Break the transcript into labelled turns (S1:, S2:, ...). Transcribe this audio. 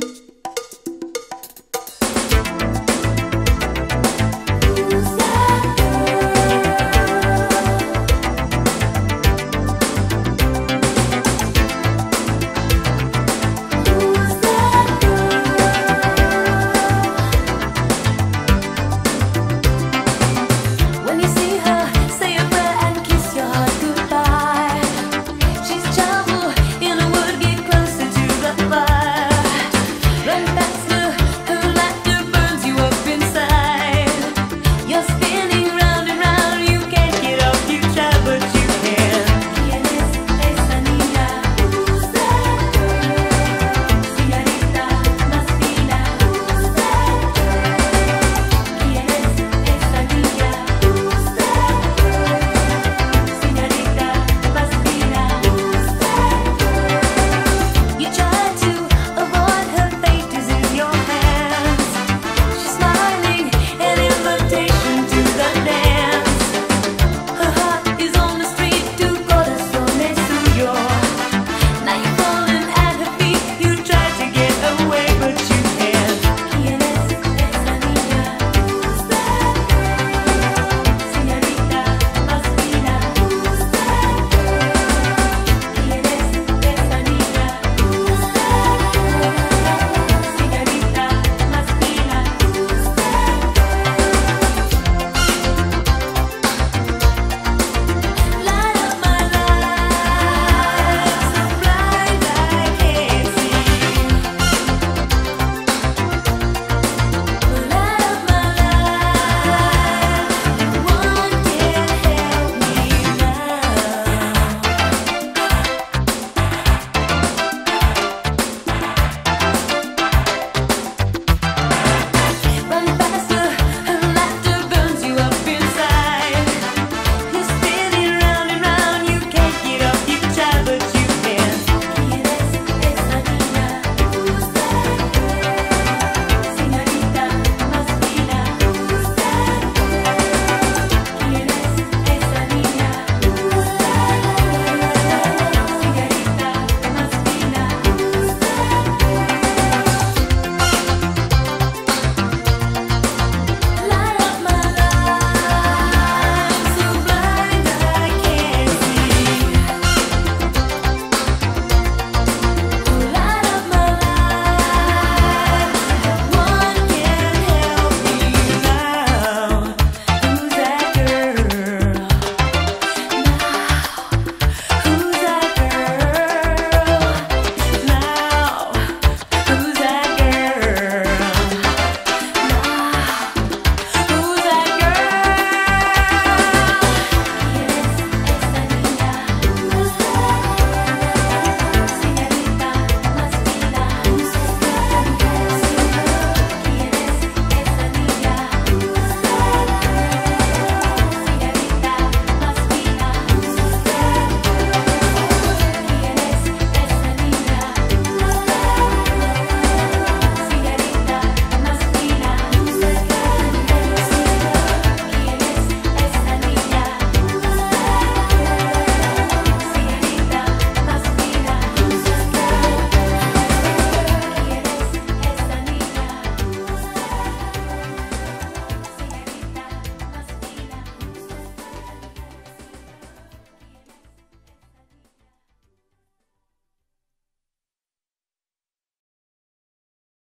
S1: you